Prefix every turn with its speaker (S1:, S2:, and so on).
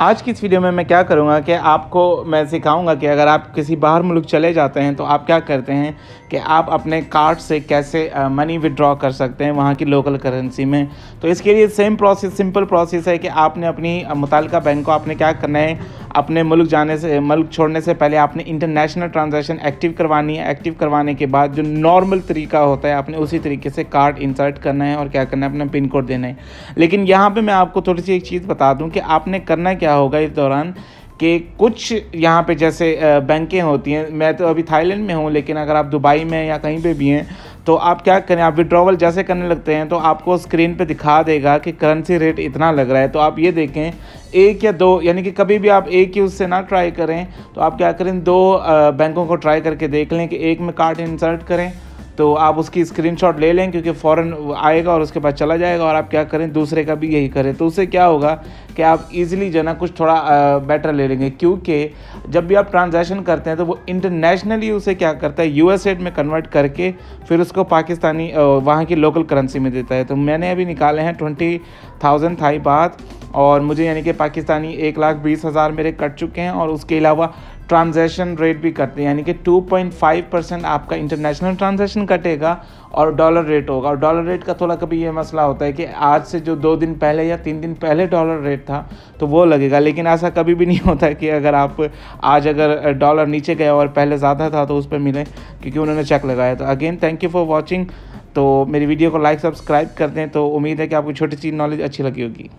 S1: आज की इस वीडियो में मैं क्या करूँगा कि आपको मैं सिखाऊँगा कि अगर आप किसी बाहर मुल्क चले जाते हैं तो आप क्या करते हैं कि आप अपने कार्ड से कैसे मनी विड्रॉ कर सकते हैं वहाँ की लोकल करेंसी में। तो इसके लिए सेम प्रोसेस सिंपल प्रोसेस है कि आपने अपनी मुतल बैंक को आपने क्या करना है अपने मुल्क जाने से, मुल्क छोड़ने से पहले आपने इंटरनेशनल ट्रांजेक्शन एक्टिव करवानी है। एक्टिव करवाने के बाद जो नॉर्मल तरीका होता है, आपने उसी तरीके से कार्ड इंसर्ट करना है और क्या करना है, अपना पिन कोड देना है। लेकिन यहाँ पर मैं आपको थोड़ी सी एक चीज़ बता दूँ कि आपने करना क्या होगा इस दौरान कि कुछ यहाँ पे जैसे बैंकें होती हैं, मैं तो अभी थाईलैंड में हूँ, लेकिन अगर आप दुबई में या कहीं पे भी हैं तो आप क्या करें, आप विड्रॉवल जैसे करने लगते हैं तो आपको स्क्रीन पे दिखा देगा कि करेंसी रेट इतना लग रहा है। तो आप ये देखें, एक या दो, यानी कि कभी भी आप एक ही उससे ना ट्राई करें तो आप क्या करें, दो बैंकों को ट्राई करके देख लें कि एक में कार्ड इंसर्ट करें तो आप उसकी स्क्रीनशॉट ले लें क्योंकि फ़ौरन आएगा और उसके बाद चला जाएगा और आप क्या करें, दूसरे का भी यही करें। तो उससे क्या होगा कि आप इजीली जो ना कुछ थोड़ा बेटर ले लेंगे। क्योंकि जब भी आप ट्रांजैक्शन करते हैं तो वो इंटरनेशनली उसे क्या करता है यू में कन्वर्ट करके फिर उसको पाकिस्तानी वहाँ की लोकल करेंसी में देता है। तो मैंने अभी निकाले हैं ट्वेंटी थाउज़ेंड थाई बात। और मुझे यानी कि पाकिस्तानी एक लाख बीस हज़ार मेरे कट चुके हैं और उसके अलावा ट्रांजैक्शन रेट भी कटते हैं। यानी कि 2.5 परसेंट आपका इंटरनेशनल ट्रांजैक्शन कटेगा और डॉलर रेट होगा। और डॉलर रेट का थोड़ा कभी ये मसला होता है कि आज से जो दो दिन पहले या तीन दिन पहले डॉलर रेट था तो वो लगेगा। लेकिन ऐसा कभी भी नहीं होता कि अगर आप आज अगर डॉलर नीचे गया और पहले ज़्यादा था तो उस पर मिले, क्योंकि उन्होंने चेक लगाया तो again thank you for watching तो मेरी वीडियो को लाइक सब्सक्राइब कर दें तो उम्मीद है कि आपको छोटी सी नॉलेज अच्छी लगी होगी।